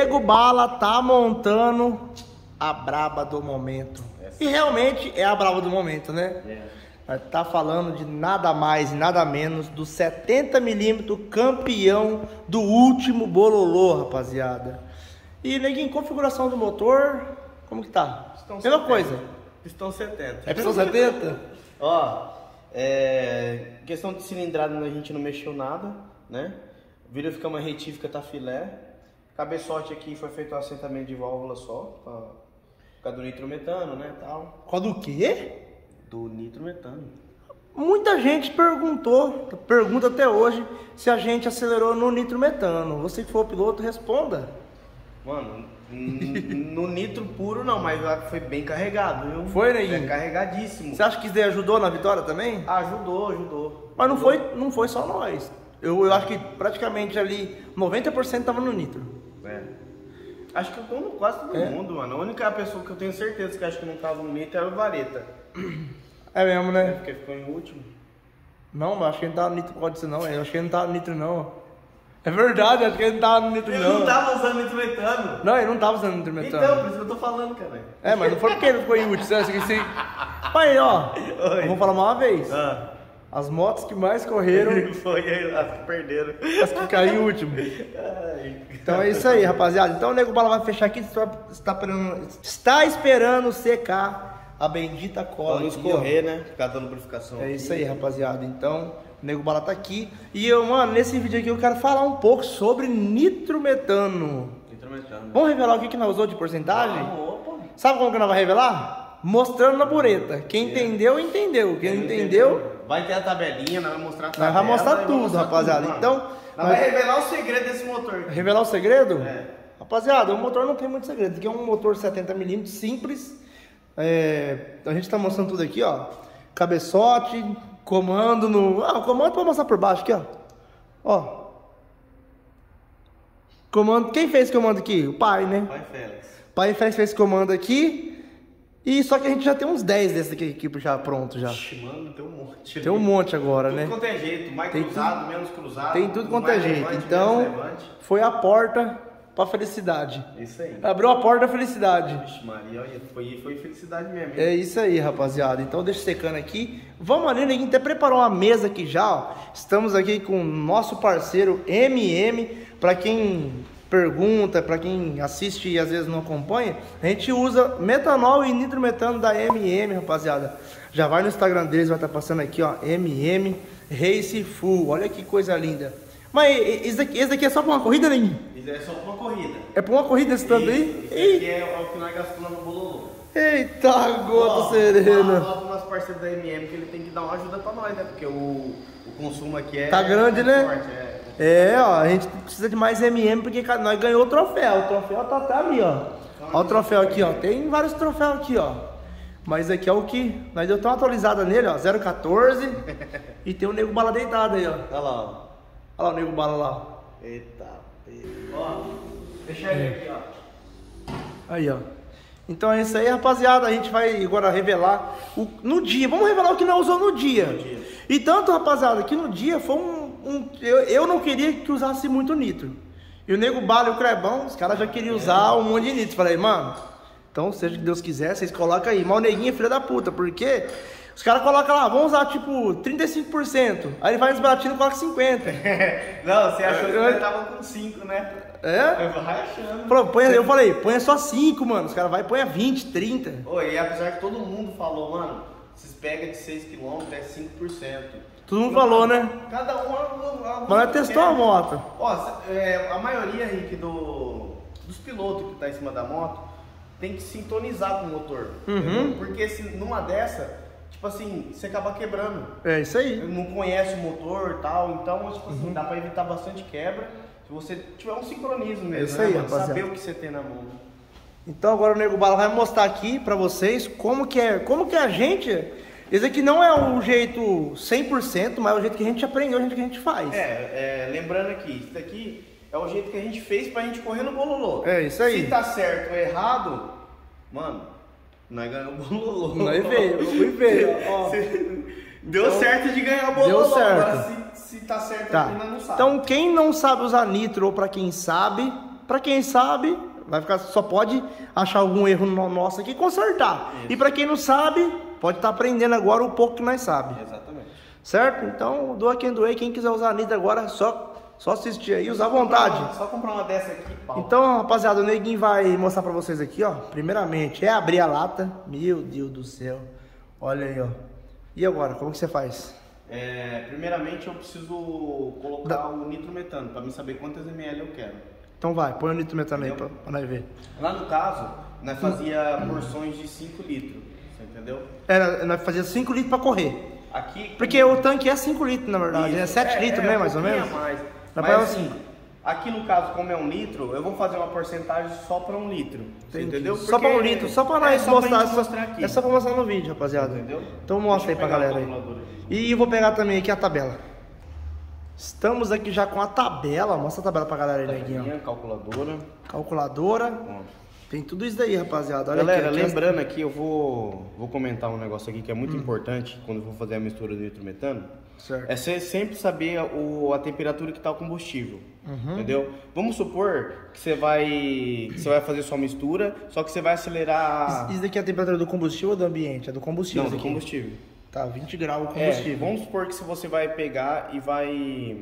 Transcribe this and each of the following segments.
Nego Bala tá montando a braba do momento. E realmente é a braba do momento, né? É. Tá falando de nada mais e nada menos do 70mm campeão do último bololô, rapaziada. E neguinho, configuração do motor, como que tá? Pistão Mesma 70. coisa. Pistão 70. É pistão 70? Ó, é, questão de cilindrada a gente não mexeu nada, né? Vira fica uma retífica, tá filé. Cabeçote aqui foi feito um assentamento de válvula só, pra, por causa do nitrometano, né, tal. Qual do quê? Do nitrometano. Muita gente perguntou, pergunta até hoje, se a gente acelerou no nitrometano. Você que for piloto, responda. Mano, no nitro puro não, mas foi bem carregado, viu? Foi, neguinho? É carregadíssimo. Você acha que isso daí ajudou na vitória também? Ajudou, ajudou. Mas não foi, não foi só nós. Eu, eu acho que praticamente ali 90% tava no nitro. É. Acho que todo, quase todo É. mundo, mano. A única pessoa que eu tenho certeza que acho que não tava no nitro era o Vareta. É mesmo, né? Porque ficou em último. Não, mas acho que ele não tava no nitro pode ser não. Eu acho que ele não tava no nitro não. É verdade, acho que ele não tava no nitro Ele não. não tava usando nitrometano. Não, ele não tava usando nitrometano. Então, por isso que eu tô falando, cara. É, mas não foi porque ele ficou em último. Você acha que esse... Aí, ó. Oi. Vamos falar mais uma vez. Ah. As motos que mais correram, Foi as que perderam. as que caíram em último. Ai. Então é isso aí, rapaziada. Então o Nego Bala vai fechar aqui. Está, está, esperando, está esperando secar a bendita cola. Não aqui, ó. escorrer, né? Por causa da lubrificação. É isso aí, rapaziada. Então, o Nego Bala tá aqui. E eu, mano, nesse vídeo aqui eu quero falar um pouco sobre nitrometano. Nitrometano. Vamos revelar o que, que nós usou de porcentagem? Ah, opa. Sabe como que nós vamos revelar? Mostrando na bureta. Quem entendeu, entendeu. Quem não entendeu, Vai ter a tabelinha, nós vamos mostrar a nós tabela. vamos mostrar tudo, mostrar rapaziada. mano. Então, nós nós- vai revelar o segredo desse motor. revelar o segredo? É. Rapaziada, o motor não tem muito segredo. Aqui é um motor 70mm simples. É, a gente tá mostrando tudo aqui, ó. Cabeçote, comando no. Ah, o comando pode mostrar por baixo aqui, ó. Ó. Comando. Quem fez comando aqui? O pai, né? Vai, Félix. O pai fez esse comando aqui. E só que a gente já tem uns 10 desses aqui, aqui já pronto já. Ixi, mano, tem um monte. Tem um monte agora, Tudo né? quanto é jeito, mais Tem cruzado, menos cruzado. Tem tudo quanto é jeito. levante, Então, foi a porta pra felicidade. Isso aí. Abriu a porta da felicidade. Vixe, Maria, olha, foi, foi felicidade mesmo. hein? É isso aí, rapaziada. Então deixa secando aqui. Vamos ali, neguinho. Até preparou uma mesa aqui já, ó. Estamos aqui com o nosso parceiro MM. Pra quem pergunta, pra quem assiste e às vezes não acompanha, a gente usa metanol e nitrometano da MM, rapaziada. Já vai no Instagram deles, vai estar passando aqui, ó. MM Race Full. Olha que coisa linda. Mas esse daqui, esse daqui é só pra uma corrida, neguinho? Isso é só uma corrida. É pra uma corrida esse tanto aí? Isso aqui é, o que nós gastamos no Bololô. Eita, gota Ó, serena. Fala pro nosso parceiro da MM que ele tem que dar uma ajuda pra nós, né? Porque o, o consumo aqui é. Tá grande, é né? forte, é. É, ó, a gente precisa de mais MM porque nós ganhou o troféu. O troféu tá até ali, ó. Ó o troféu aqui, ó. Tem vários troféus aqui, ó. Mas aqui é o que nós deu tão atualizada nele, ó. 014. e tem o nego bala deitado aí, ó. Olha lá, ó. Olha lá o nego bala lá. ó. Eita, pega. Ó, deixa ele aqui, ó. Aí, ó. Então é isso aí, rapaziada. A gente vai agora revelar o, no dia. Vamos revelar o que nós usou no dia. dia. E tanto, rapaziada, que no dia foi um. Um- eu, eu não queria que usasse muito nitro. E o Nego Bala e o Crebão, os caras já queriam usar um monte de nitro. Falei, mano, então seja o que Deus quiser, vocês colocam aí. Mas o neguinho é filho da puta, porque os caras colocam lá, vamos usar tipo 35%. Aí ele vai desbaratinho e coloca 50%. Não, você achou que Eu- nós tava com 5, né? É? Eu vai achando. Falou, põe- eu falei, põe só 5, mano. Os caras vai põe 20, 30. Ô, e apesar que todo mundo falou, mano, vocês pegam de 6km é 5%. Todo mundo falou, né? Cada um. a- Mas testou a moto. Ó, é, a maioria, Rick, do, dos pilotos que tá em cima da moto tem que sintonizar com o motor. Uhum. Porque se numa dessa, tipo assim, você acaba quebrando. É isso aí. Não conhece o motor e tal, então, tipo Uhum. assim, dá pra evitar bastante quebra. Se você tiver um sincronismo mesmo, É isso né, aí, mano? rapaziada. Saber o que você tem na mão. né? Então agora o Nego Bala vai mostrar aqui pra vocês como que é, como que a gente, esse aqui não é o jeito 100%, mas é o jeito que a gente aprendeu, o jeito que a gente faz. É, é, lembrando aqui, isso daqui é o jeito que a gente fez pra gente correr no bololô. É, isso aí. Se tá certo ou errado, mano, nós ganhamos o bololô. Nós veio, veio, ó. Deu Então, certo de ganhar o bololô. deu certo. Agora, se, se tá certo Tá. nós não sabemos. Então quem não sabe usar nitro ou pra quem sabe, Para quem sabe, vai ficar só pode achar algum erro no nosso aqui e consertar. Isso. E para quem não sabe, pode estar aprendendo agora o pouco que nós sabe. Exatamente. Certo? Então, doa quem doer, quem quiser usar a Nitro agora, só só assistir aí, usar à vontade. Só comprar uma dessa aqui, pau. Então, rapaziada, o Neguinho vai mostrar pra vocês aqui, ó. Primeiramente, é abrir a lata. Meu Deus do céu. Olha aí, ó. E agora, como que você faz? É, primeiramente eu preciso colocar o nitrometano para mim saber quantas ml eu quero. Então vai, põe o nitrometano aí pra, Entendeu? pra nós ver. Lá no caso, nós fazia porções de 5 litros, você entendeu? Era, nós fazia 5 litros pra correr. Aqui. Porque o tanque é 5 litros, na verdade. É Isso, 7 litros, é, né, mais ou menos? mais. Mas pra assim, aqui no caso, como é um litro, eu vou fazer uma porcentagem só para um litro. Entendi. entendeu? Só pra um Porque- litro, só pra é, nós só mostrar. mostrar aqui. É só pra mostrar no vídeo, rapaziada. Entendeu? Então mostra aí pra galera aí. E vou pegar também aqui a tabela. Estamos aqui já com a tabela. Mostra a tabela pra galera aí, Neguinho. ó. Minha calculadora. Calculadora. Tem tudo isso daí, rapaziada. Olha Galera, aqui, aqui, lembrando aqui, eu vou, vou comentar um negócio aqui que é Hum. muito importante quando eu vou fazer a mistura do nitrometano. Certo. É você sempre saber a, o- a temperatura que está o combustível. Uhum. Entendeu? Vamos supor que você vai, que você vai fazer sua mistura, só que você vai acelerar. Isso daqui é a temperatura do combustível ou do ambiente? É do combustível. Não, isso do aqui. combustível. Tá, 20 graus o É, combustível. vamos supor que se você vai pegar e vai.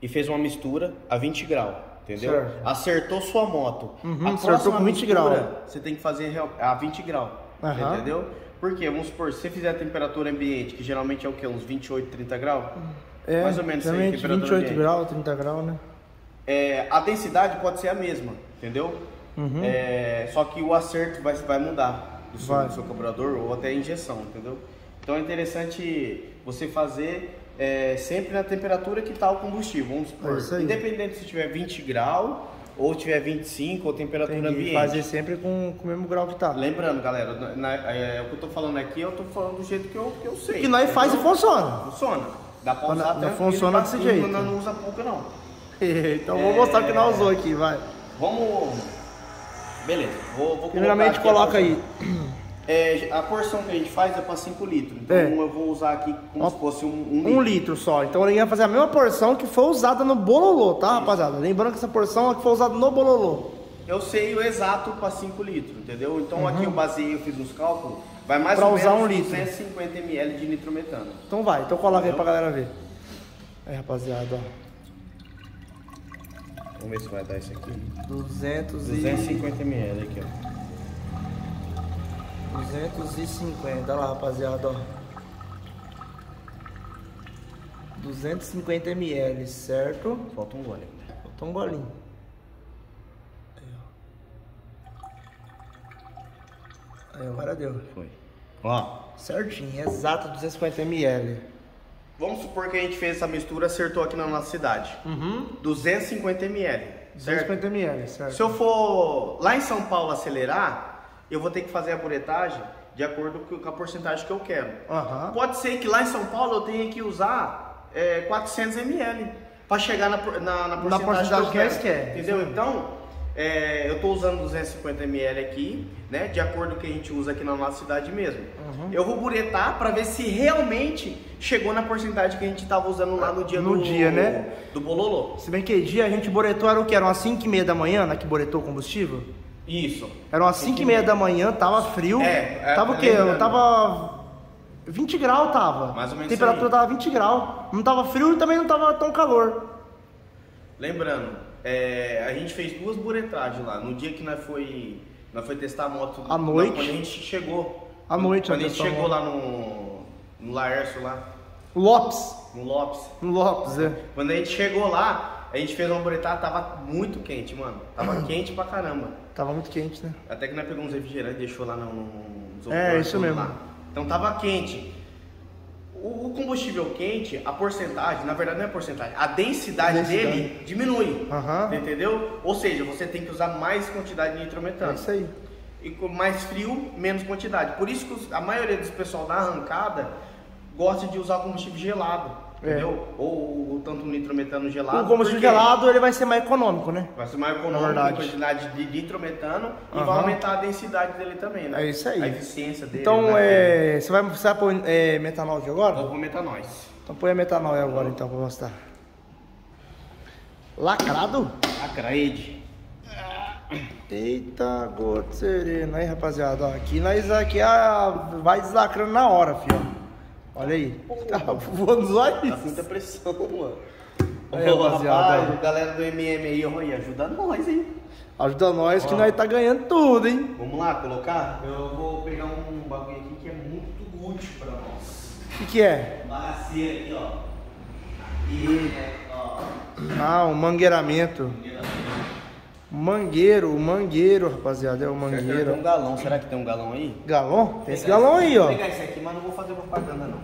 E fez uma mistura a 20 graus. Entendeu? Certo. Acertou sua moto. Uhum, a acertou próxima com 20 mistura, graus. Você tem que fazer a 20 graus. Aham. Entendeu? Porque, vamos supor, se você fizer a temperatura ambiente, que geralmente é o quê? Uns 28, 30 graus? É, mais ou menos aí, geralmente temperatura 28 ambiente. graus, 30 graus, né? É, a densidade pode ser a mesma, entendeu? Uhum. É, só que o acerto vai, vai mudar do seu, Vai. do seu carburador ou até a injeção, entendeu? Então é interessante você fazer é, sempre na temperatura que está o combustível. Vamos supor, É isso aí. independente se tiver 20 graus ou tiver 25 ou temperatura Tem que ambiente. fazer sempre com, com o mesmo grau que tá. Lembrando, galera, na- na- é, o que eu tô falando aqui, eu tô falando do jeito que eu, que eu sei. Que nós faz e funciona. Funciona. Dá pra usar não funciona desse Não- jeito. Não, usa pouco, não. então vou mostrar o que nós usou aqui, vai. Vamos. Beleza, vou, vou Primeiramente coloca aí. É, a porção que a gente faz é para 5 litros. Então É. eu vou usar aqui como Ó, se fosse um, um litro. Um litro só. Então ele ia fazer a mesma porção que foi usada no bololô, tá, rapaziada? Lembrando que essa porção é que foi usada no bololô. Eu sei o exato para 5 litros, entendeu? Então aqui eu baseei, eu fiz uns cálculos. Vai mais Uhum. Pra ou usar menos um litro. 250 ml de nitrometano. Então vai, então coloca aí pra galera ver. Aí, rapaziada, ó. Vamos ver se vai dar isso aqui. 200 e... 250 ml aqui, ó. 250, olha lá, rapaziada, ó. 250 ml, certo? Falta um gole. Faltou um golinho. Aí, ó. Aí, agora deu. Foi. Ó. Certinho, exato 250 ml. Vamos supor que a gente fez essa mistura, acertou aqui na nossa cidade. Uhum. 250 ml. Certo? 250 ml, certo? Se eu for lá em São Paulo acelerar, eu vou ter que fazer a buretagem de acordo com a porcentagem que eu quero. Aham. Pode ser que lá em São Paulo eu tenha que usar é, 400 ml para chegar na, na, na porcentagem, porcentagem que eu quero. quer, Entendeu? Então, é, eu estou usando 250 ml aqui, né? De acordo com o que a gente usa aqui na nossa cidade mesmo. Uhum. Eu vou buretar para ver se realmente chegou na porcentagem que a gente estava usando lá no dia No do, dia, né? do bololô. Se bem que dia a gente boretou, era o que? Era umas 5 e meia da manhã, né, que boretou o combustível? Isso. Era umas 5 e meia da manhã, tava frio. É, é, tava o quê? lembrando. Tava 20 graus tava. Mais ou menos A temperatura aí. tava 20 graus. Não tava frio e também não tava tão calor. Lembrando, é, a gente fez duas buretagens lá. No dia que nós foi, nós foi testar a moto. À não, noite? quando a gente chegou. À noite, Quando a gente chegou lá no, no Laércio lá, Lopes. no Lopes. No Lopes, é. Quando a gente chegou lá, a gente fez uma buretada, tava muito quente, mano. Tava quente pra caramba. Tava muito quente, né? Até que nós pegamos uns refrigerantes e deixou lá no, no, nos É, isso mesmo. lá. Então tava quente. O, o combustível quente, a porcentagem, na verdade não é a porcentagem, a densidade, Densidade. dele diminui. Aham. Entendeu? Ou seja, você tem que usar mais quantidade de nitrometano. É isso aí. E com mais frio, menos quantidade. Por isso que a maioria dos pessoal da arrancada gosta de usar combustível gelado. É. Entendeu? Ou, ou tanto nitrometano gelado. o combustível gelado ele vai ser mais econômico, né? Vai ser mais econômico, a quantidade de nitrometano e Aham. vai aumentar a densidade dele também, né? É isso aí. A eficiência dele. Então, né? é, você vai, vai pôr é, metanol aqui agora? Vou comentar nós. Então põe a metanol agora então pra mostrar. Lacrado? Acraide. Eita, goto sereno. Aí, rapaziada, ó, aqui nós aqui ah, vai deslacrando na hora, filho. Olha aí. Tá voando os Tá olhos. com muita pressão, mano. Aí, Ô, rapaziada, rapaz, galera do MM aí, ajuda nós, hein? Ajuda nós que Ó. nós tá ganhando tudo, hein? Vamos lá, colocar? Eu vou pegar um bagulho aqui que é muito útil pra nós. O que, que é? Bagaceira aqui, ó. Né, ó. Ah, o mangueiramento. Mangueiro, o mangueiro, rapaziada. É o Tem um mangueiro. galão, será que tem um galão aí? Galão? Tem esse galão esse- aí, ó. Vou pegar esse aqui, mas não vou fazer propaganda, não.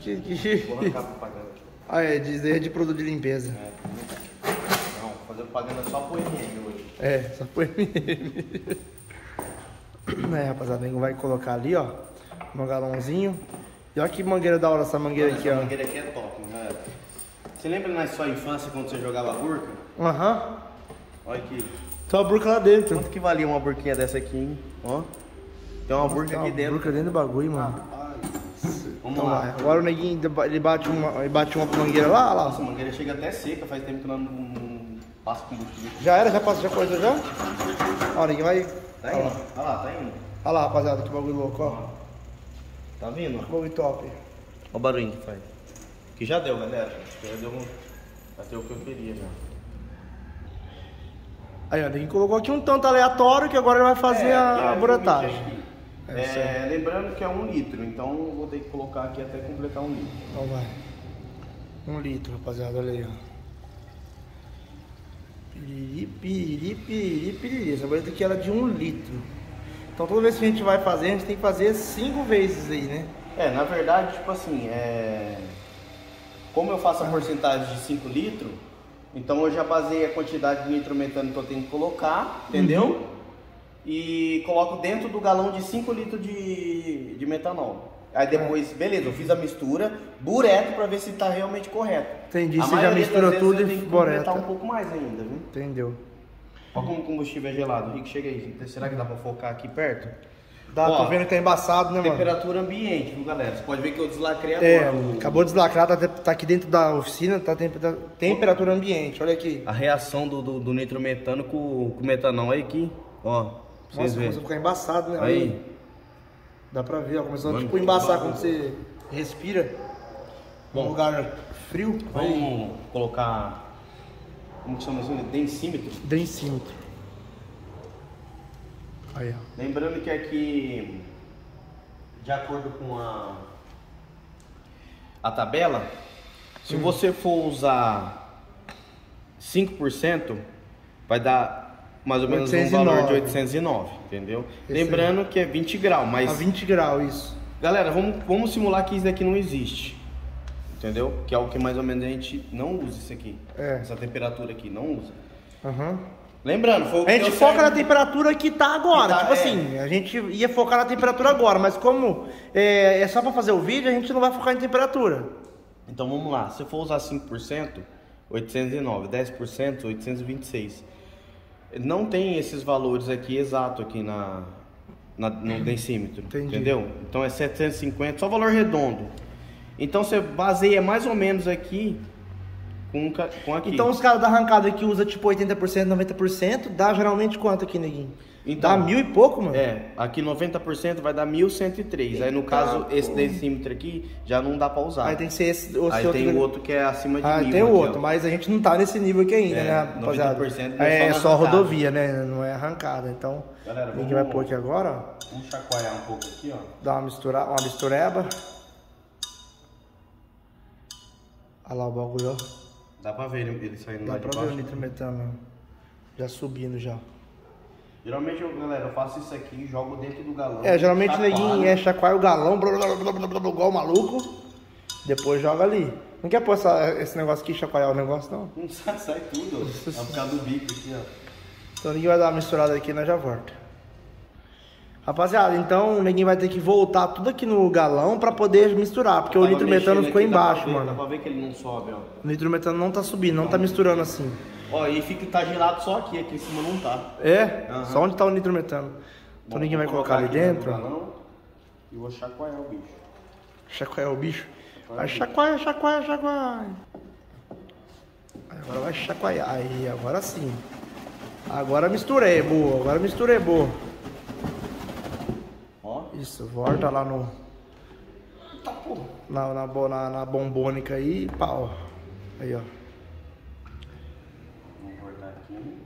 Que- que- Vou arrancar propaganda. Ah, é, diz é de produto de limpeza. É. Não, vou fazer propaganda só pro MM hoje. É, só por MM. É, rapaziada, vai colocar ali, ó. Um galãozinho. E olha que mangueira da hora essa mangueira aqui, Essa ó. mangueira aqui é top, né? Você lembra na sua infância quando você jogava burca? Aham. Olha aqui. Tem uma burca lá dentro. Quanto que valia uma burquinha dessa aqui, hein? Ó. Tem uma burca aqui uma dentro. burca dentro do bagulho, mano. Vamos Então lá. Agora o neguinho, ele bate uma, ele bate uma mangueira lá, lá. Nossa, a mangueira chega até seca, faz tempo que não, não passa combustível. Já era? Já passou? Já coisou já? Ó, o neguinho vai... Tá Olha indo? lá. Olha lá, tá indo. Olha lá, rapaziada, que bagulho louco, ó. Tá vindo? Que bagulho top. Olha o barulhinho que faz. Que já deu, galera. Já deu um... Já deu o que eu queria já. Aí, neguinho colocou aqui um tanto aleatório que agora ele vai fazer É, a, a buretagem. É, É, lembrando que é um litro, então eu vou ter que colocar aqui até completar um litro. Então vai. Um litro, rapaziada, olha aí, ó. Piriri, piriri, piriri, piriri. Essa boleta aqui era de um litro. Então toda vez que a gente vai fazer, a gente tem que fazer cinco vezes aí, né? É, na verdade, tipo assim, é... como eu faço a porcentagem de 5 litros, então eu já basei a quantidade de nitrometano que eu tenho que colocar, entendeu? E coloco dentro do galão de 5 litros de, de metanol. Aí depois, beleza, eu fiz a mistura, bureto pra ver se tá realmente correto. Entendi, A você já vezes tudo e bureta. um pouco mais ainda, viu? Entendeu? Olha como o combustível é gelado. Rico, chega aí. Será que dá pra focar aqui perto? Dá, Ó, tô vendo que tá embaçado, né, mano? Temperatura ambiente, viu, galera? Você pode ver que eu deslacrei É, agora. o- acabou de deslacrar, tá, tá aqui dentro da oficina, tá tempera- temperatura ambiente, olha aqui. A reação do, do, do nitrometano com, com o metanol aí aqui, ó. Vocês Nossa, começou a ficar embaçado, né? Aí. Dá pra ver, ó, começou a Mano, tipo que embaçar quando você respira. Bom. lugar frio. Aí, Vamos colocar. Como que chama isso? Densímetro. densímetro. Aí. Lembrando que aqui, de acordo com a, a tabela, Hum. se você for usar 5%, vai dar mais ou menos um 809. valor de 809, entendeu? Esse Lembrando que é 20 graus, mas A 20 graus, isso. Galera, vamos, vamos simular que isso daqui não existe. Entendeu? Que é o que mais ou menos a gente não usa isso aqui. É. Essa temperatura aqui, não usa. Aham. Lembrando, foi o que A gente foca certo. na temperatura que tá agora. Que tá, tipo é. assim, a gente ia focar na temperatura agora, mas como é, é só pra fazer o vídeo, a gente não vai focar em temperatura. Então vamos lá. Se for usar 5%, 809. 10%, 826. Não tem esses valores aqui exato aqui na, na- no densímetro. Entendi. Entendeu? Então é 750, só valor redondo. Então você baseia mais ou menos aqui com, com aqui. Então os caras da arrancada que usa tipo 80%, 90%, dá geralmente quanto aqui, neguinho? Então, dá mil e pouco, mano? É, aqui 90% vai dar 1103. Aí no caso, esse pô. decímetro aqui já não dá pra usar. Aí tem que ser esse, esse Aí outro. tem o outro que é acima de Ah, mil. tem o outro, ó. mas a gente não tá nesse nível aqui ainda, É, né, rapaziada? 90% É, só na só arrancada. rodovia, né? Não é arrancada. Então, Galera, vamos- vai pôr aqui agora, ó. Vamos chacoalhar um pouco aqui, ó. Dá uma, mistura, uma mistureba. Olha lá o bagulho, ó. Dá pra ver ele ele saindo Dá lá de pra ver o baixo. nitrometano já subindo já. Geralmente, eu, galera, eu faço isso aqui, jogo dentro do galão. É, geralmente o chacoalho. neguinho é chacoalha o galão, blá, blá, blá, blá, blá, blá, igual maluco. Depois joga ali. Não quer pôr essa- esse negócio aqui, chacoalhar o negócio, não? Não sai, sai tudo. É por causa do bico aqui, ó. Então o neguinho vai dar uma misturada aqui e nós já volta. Rapaziada, então o neguinho vai ter que voltar tudo aqui no galão pra poder misturar, porque o nitrometano ficou aqui, dá embaixo, ver- Dá mano. pra ver que ele não sobe, ó. O nitrometano não tá subindo, não tá misturando assim. Ó, e fica tá gelado só aqui, aqui em cima não tá. É? Aham. Só onde tá o nitrometano. Então Bom, ninguém vai vou colocar ali dentro do galão E vou chacoalhar o bicho. Chacoalhar o bicho. Vai chacoalha, chacoalha, chacoalha. Aí, Agora vai chacoalhar. Aí, agora sim. Agora misturei, boa. Agora misturei, boa. Isso, volta lá no. Tá, porra. Na, na, na, na bombônica aí e pau. Aí, ó. Vamos cortar aqui.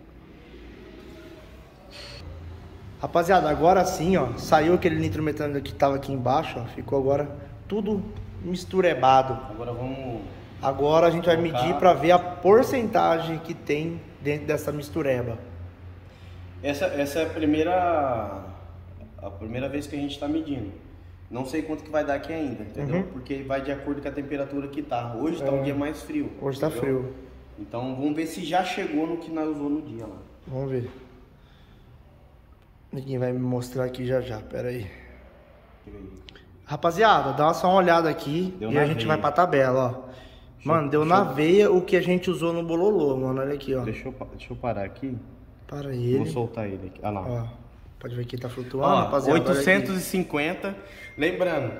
Rapaziada, agora sim, ó. Saiu aquele nitrometano que tava aqui embaixo, ó. Ficou agora tudo misturebado. Agora vamos. Agora a gente vai medir pra ver a porcentagem que tem dentro dessa mistureba. Essa, essa é a primeira. A primeira vez que a gente tá medindo. Não sei quanto que vai dar aqui ainda, entendeu? Uhum. Porque vai de acordo com a temperatura que tá. Hoje tá um dia mais frio. Hoje tá entendeu? frio. Então vamos ver se já chegou no que nós usou no dia lá. Vamos ver. Ninguém vai me mostrar aqui já já, pera aí. Deixa eu. Rapaziada, dá só uma olhada aqui Deu e a gente veia. vai pra tabela, ó. Mano, deu na veia o que a gente usou no bololô, mano. Olha aqui, ó. Deixa eu, deixa eu parar aqui. Para Vou ele. soltar ele aqui. Olha lá. Ó, pode ver que tá flutuando, Ó, rapaziada. olha aqui. 850. Lembrando,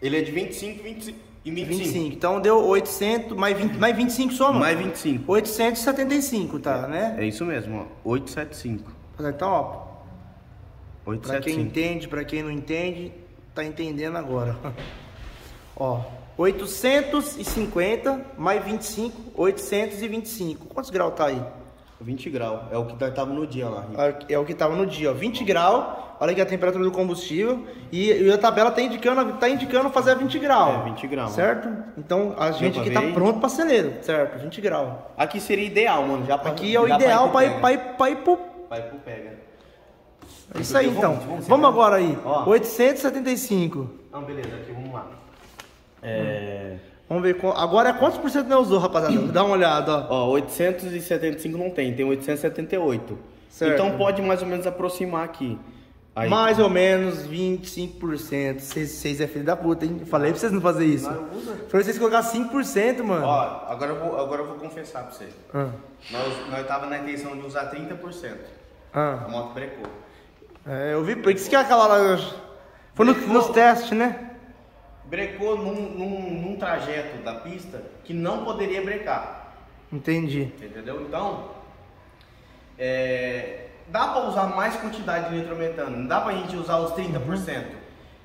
ele é de 25, 25 e 25. 25. Então deu 800, mais, 20, mais 25 só, mano. Mais 25. 875, tá, né? É isso mesmo, ó. 875. Então, ó, pra quem 875. entende, pra quem não entende, tá entendendo agora. ó, 850 mais 25, 825. Quantos graus tá aí? 20 graus. É o que nós tava no dia lá. É o que tava no dia, ó. 20 graus. Olha aqui a temperatura do combustível. E, e a tabela tá indicando, tá indicando fazer a 20 graus. É, 20 graus. Certo? Então a gente pra aqui ver tá pronto pra celeiro, certo? 20 graus. Aqui seria ideal, mano. Já pra, Aqui é o ideal pra ir, pega. pra ir, pra ir pro. Vai pro pega. É isso aí então. vamos, Vamos, vamos, agora aí. Ó. 875. Não, beleza. Aqui, vamos lá. É... Vamos ver. Agora é quantos por cento não usou, rapaziada? Dá uma olhada, ó. Ó, 875 não tem. Tem 878. Certo. Então pode mais ou menos aproximar aqui. Aí. Mais ou menos 25%. Vocês, vocês é filho da puta, hein? Falei pra vocês não fazer isso. Não, usa. Falei pra vocês colocar 5%, mano. Ó, agora eu vou, agora eu vou confessar pra você. Ah, Nós, nós tava na intenção de usar 30%. ah. A moto brecou. É, eu vi, por isso que aquela lá. Foi no- nos testes, né? Brecou num, num, num trajeto da pista que não poderia brecar. Entendi. Entendeu? Então, é, dá pra usar mais quantidade de nitrometano. Não dá pra gente usar os 30%.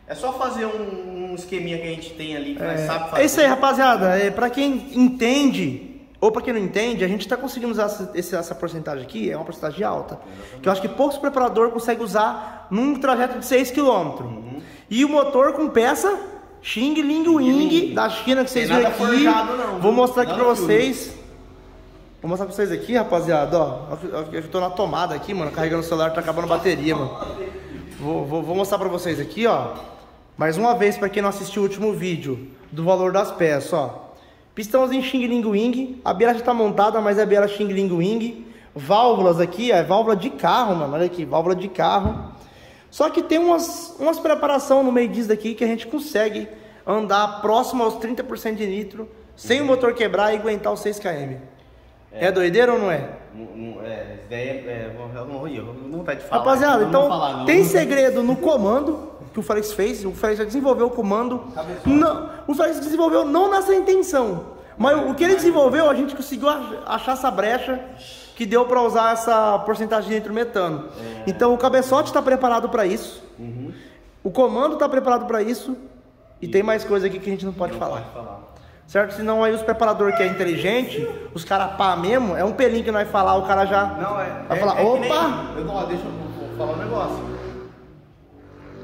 É só fazer um, um esqueminha que a gente tem ali, que nós sabe fazer. É isso aí, rapaziada. É, pra quem entende, ou pra quem não entende, a gente tá conseguindo usar essa, esse- essa porcentagem aqui, é uma porcentagem alta. Que eu acho que poucos preparadores conseguem usar num trajeto de 6 km. Uhum. E o motor com peça Xing Ling Wing da China que vocês viram aqui. forjado, não, Vou mostrar aqui pra vocês. Vou mostrar pra vocês aqui, rapaziada, ó. Eu- Eu tô na tomada aqui, mano, carregando o celular, tá acabando a bateria, mano. Vou, vou, vou mostrar pra vocês aqui, ó. Mais uma vez, pra quem não assistiu o último vídeo do valor das peças, ó. Pistãozinho Xing Ling Wing. A biela já tá montada, mas é a biela Xing Ling Wing. Válvulas aqui, é válvula de carro, mano. Olha aqui, válvula de carro. Só que tem umas, umas preparação no meio disso daqui que a gente consegue andar próximo aos 30% de nitro, sem o motor quebrar e aguentar os 6 km. É, doideira ou não é? É, essa ideia é. Eu não, vontade de falar. Rapaziada, não então falar, não. tem segredo no comando que o Félix fez. O Félix já desenvolveu o comando. Não, o Félix desenvolveu não nessa intenção. Mas o que ele desenvolveu, a gente conseguiu ach- achar essa brecha que deu para usar essa porcentagem de nitrometano. Então o cabeçote está preparado para isso. Uhum. O comando está preparado para isso. E tem mais coisa aqui que a gente não pode Não falar. pode falar. Certo? Senão aí os preparadores que é inteligente, os caras pá mesmo, é um pelinho que nós falar, o cara já Não, é. vai é, falar, é opa! nem- eu, ó, deixa eu falar um negócio.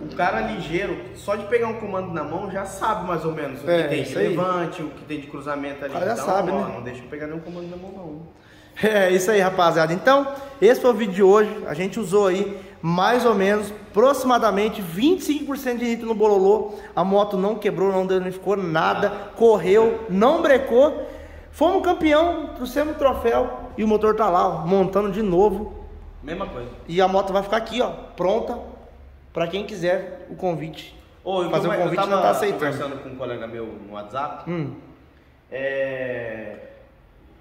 O cara ligeiro, só de pegar um comando na mão, já sabe mais ou menos o É, que tem de levante, o que tem de cruzamento ali. O cara já então, sabe, ó, né? Não deixa eu pegar nenhum comando na mão, não. É isso aí, rapaziada. Então, esse foi o vídeo de hoje. A gente usou aí mais ou menos, aproximadamente 25% de nitro no bololô. A moto não quebrou, não danificou nada, correu, não brecou. Fomos campeão, trouxemos o troféu e o motor tá lá, ó, montando de novo. Mesma coisa. E a moto vai ficar aqui, ó, pronta para quem quiser o convite. Ô, eu, Fazer um eu convite tava não tá aceitando. conversando com um colega meu no WhatsApp. Hum, É,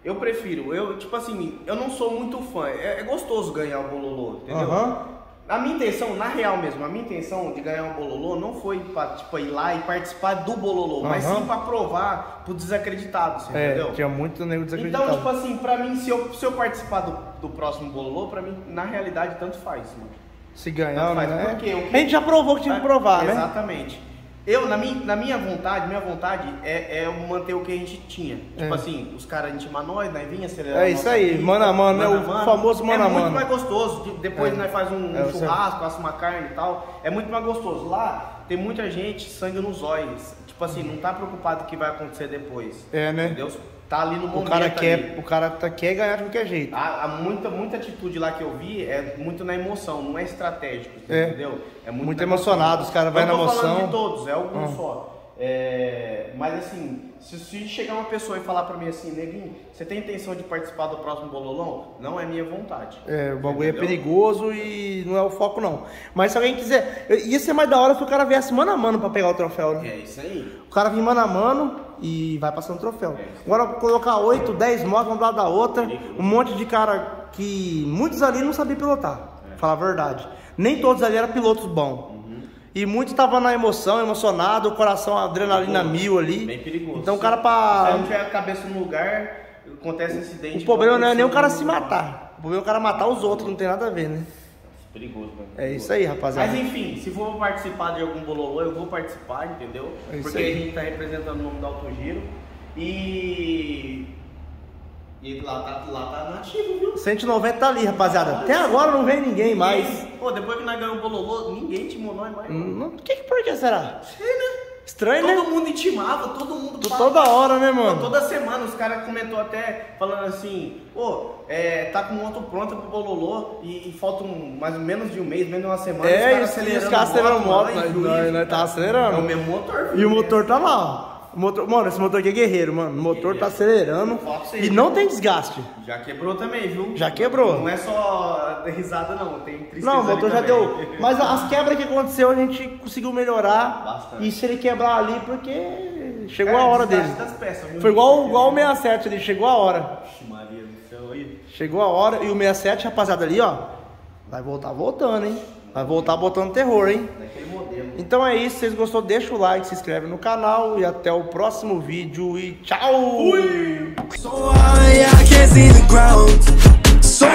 Eu prefiro, eu, tipo assim, eu não sou muito fã. É, é gostoso ganhar o bololô, entendeu? aham. A minha intenção, na real mesmo, a minha intenção de ganhar um bololô não foi pra tipo, ir lá e participar do bololô, mas Aham. sim pra provar pro desacreditado, você É, entendeu? tinha muito nego desacreditado. Então, tipo assim, pra mim, se eu, se eu participar do, do próximo bololô, pra mim, na realidade, tanto faz, mano. Se ganhar, Tanto faz, né? porque A gente já provou que tinha que provar, né? Exatamente. Eu, na minha, na minha vontade, minha vontade é, é manter o que a gente tinha. Tipo É. assim, os caras intimar nós, nós vinha acelerar. É isso aí, vida, mano a mano, é o famoso mano a É muito mano. mais gostoso. de- Depois É. nós faz um, É, um você- churrasco, assa uma carne e tal. É muito mais gostoso. Lá tem muita gente sangue nos olhos. Tipo assim, não tá preocupado com o que vai acontecer depois. É, né? Entendeu? Tá ali no O momento. cara ali. quer, o cara tá, quer ganhar de qualquer jeito. Há, há muita, muita atitude lá que eu vi é muito na emoção, não é estratégico, É. entendeu? É Muito na emocionado, os caras vai Não na tô falando emoção. de todos, é algum Ah. só. É, mas assim, se, se chegar uma pessoa e falar pra mim assim, neguinho, você tem intenção de participar do próximo bololão? Não é minha vontade. É, o bagulho é Entendeu? perigoso e não é o foco, não. Mas se alguém quiser. Ia ser mais da hora se o cara viesse mano a mano pra pegar o troféu, né? É isso aí. O cara vem mano a mano e vai passando troféu. Agora colocar 8, 10 motos uma do lado da outra, um monte de cara que muitos ali não sabiam pilotar, É. falar a verdade. Nem todos ali eram pilotos bons. E muitos estavam na emoção, emocionado, o coração, a adrenalina mil ali. Bem perigoso. Então o cara Se pra. não tiver a cabeça no lugar, acontece acidente. O problema não é nem o cara se matar. O problema é o cara matar os outros, não tem nada a ver, né? Perigoso, mano. É isso aí, rapaziada. Mas enfim, se for participar de algum bololô, eu vou participar, entendeu? É Porque aí. a gente tá representando o nome do Autogiro. E. E lá tá, lá tá nativo, viu? 190 tá ali, rapaziada. Até agora não vem ninguém mais. Pô, depois que nós ganhamos o bololô, ninguém intimou nós mais. Hum, não- Que, que- por que será? Sei, né? Estranho, Todo né? mundo intimava, todo mundo falava. Toda hora, né, Pô, mano? toda semana os caras comentou até falando assim, pô, é, tá com moto pronta pro Bololô e, e falta um, mais ou menos de um mês, menos de uma semana. É, os caras acelerando moto, nós, juiz, nós, nós tá acelerando. É o mesmo motor. E o motor tá lá, ó. O motor, mano, esse motor aqui é guerreiro, mano. O motor tá acelerando e não tem desgaste. Já quebrou também, viu? Já quebrou. Não é só risada não, tem tristeza Não, o motor já também. deu. Mas as quebras que aconteceu a gente conseguiu melhorar. Bastante. E se ele quebrar ali, porque chegou Cara, a hora dele. peças? Foi igual, igual o 67 ali, chegou a hora. Maria do céu aí. Chegou a hora e o 67, rapaziada, ali, ó. Vai voltar voltando, hein? Vai voltar botando terror, hein? Daquele. Então é isso, se vocês gostou, deixa o like, se inscreve no canal e até o próximo vídeo e tchau! So high, I can't see the ground. So